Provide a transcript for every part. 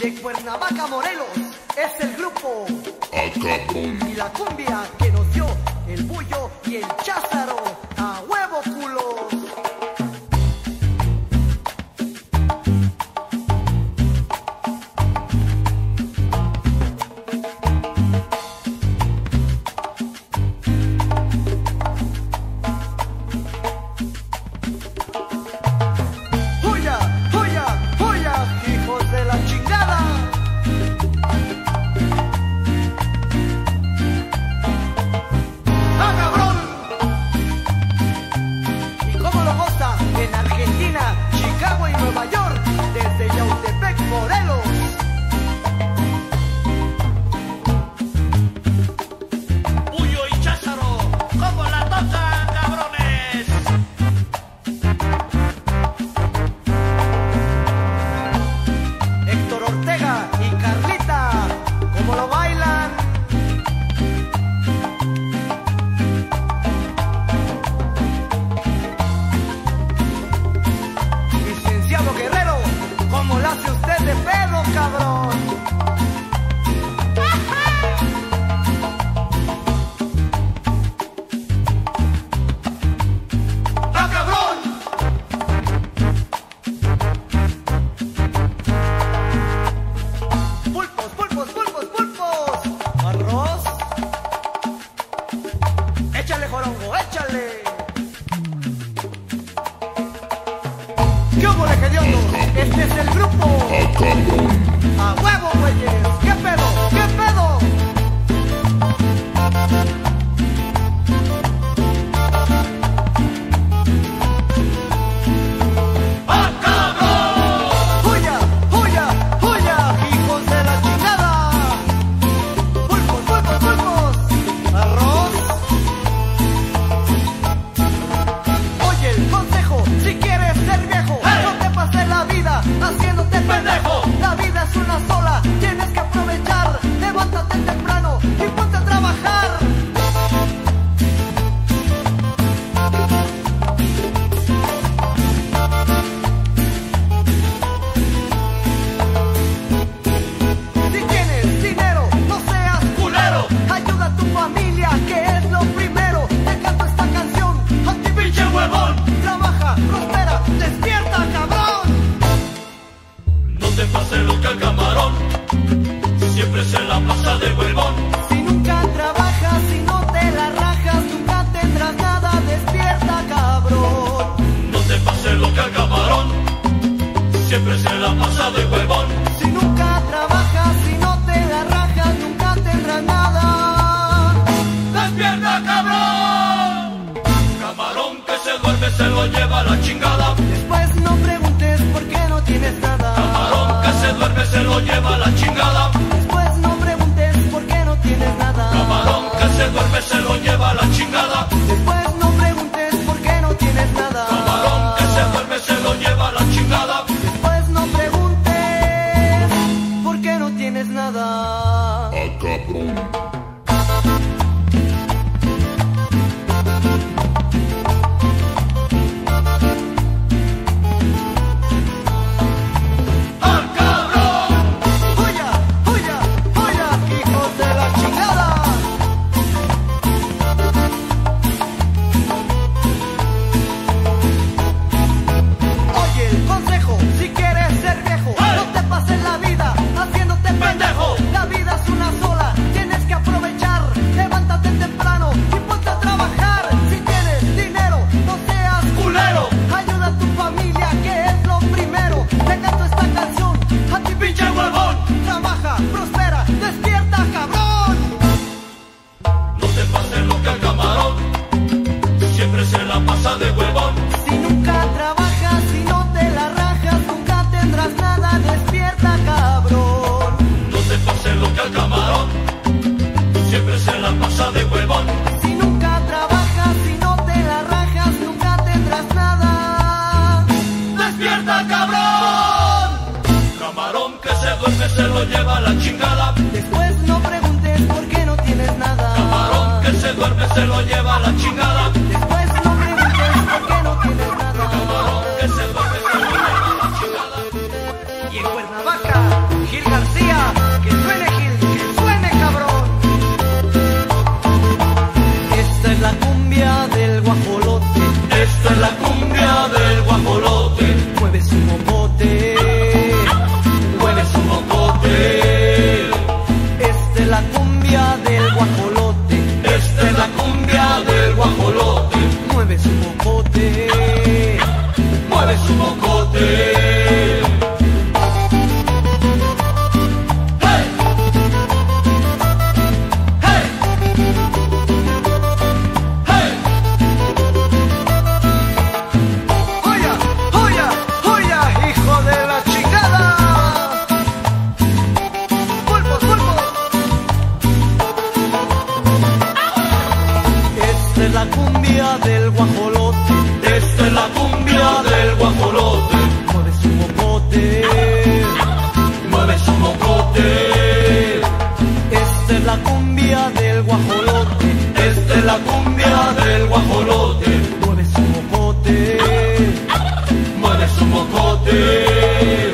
de Cuernavaca, Morelos, es el grupo A cabrón. y la cumbia que nos dio el bullo y el cházaro a huevo culo. De huevón. Si nunca trabajas, si no te la rajas, nunca tendrás nada. Despierta, cabrón. No te pase lo que al camarón, siempre se la pasa de huevón. Si nunca trabajas, si no te la rajas, nunca tendrás nada. ¡Despierta, cabrón! Camarón que se duerme se lo lleva a la chingada. Después no preguntes por qué no tienes nada. Camarón que se duerme se lo lleva a la chingada. cabrón. Camarón que se duerme se lo lleva la chingada. Después no preguntes por qué no tienes nada. Camarón que se duerme se lo lleva la chingada. Después no preguntes por qué no tienes nada. Camarón que se duerme se lo lleva la chingada. Y en Cuernavaca, Gil García, que suene Gil, que suene cabrón. Esta es la cumbia del guajolote. Esta es la cumbia del cumbia del guajolote. Esta es la cumbia del guajolote. Mueve su mocote. Mueve su mocote.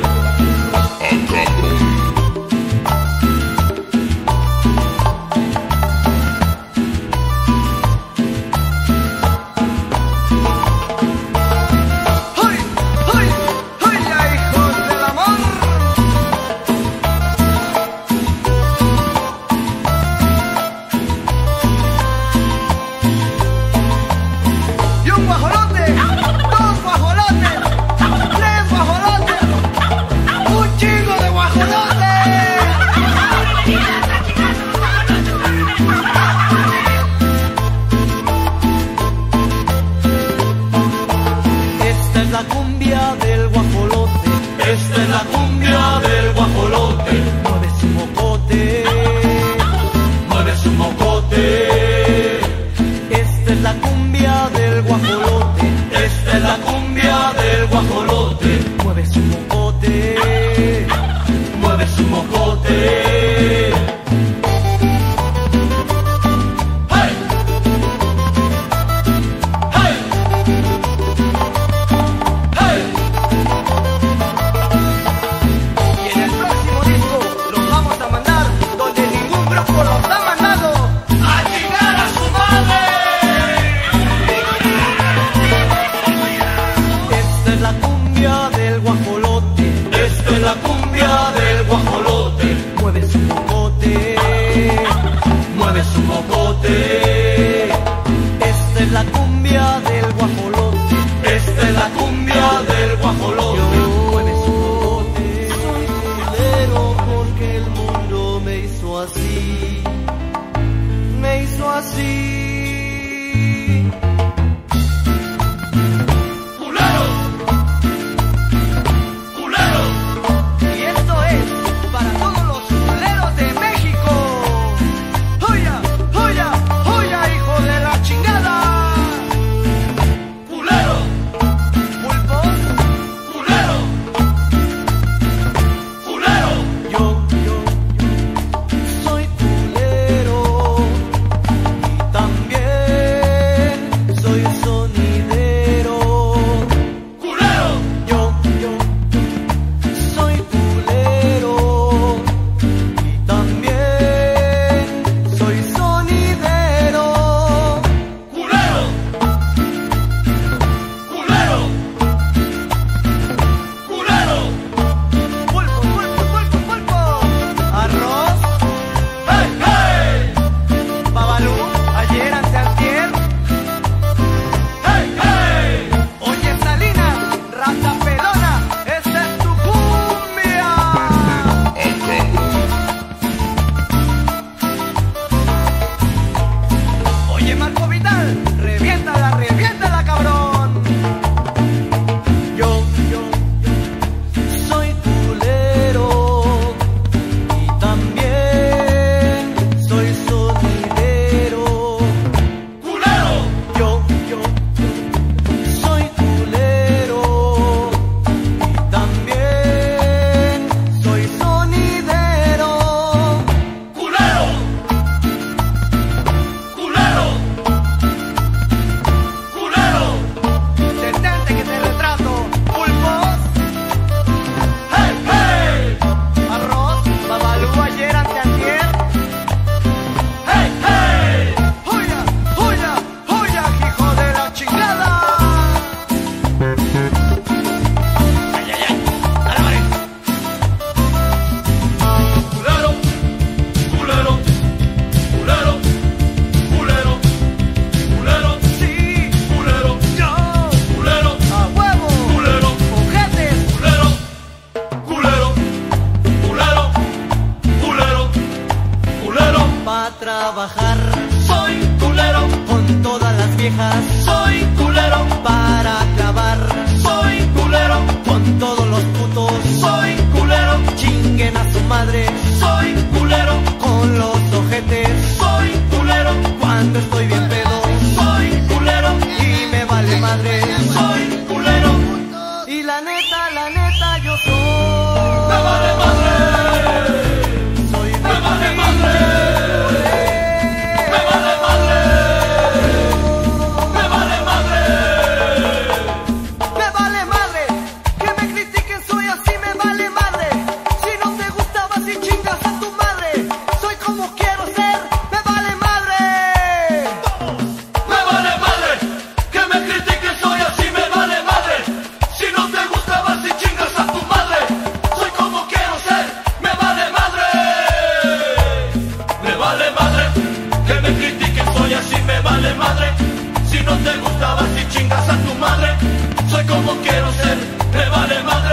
Quiero ser, me vale madre.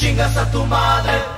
Me vale, me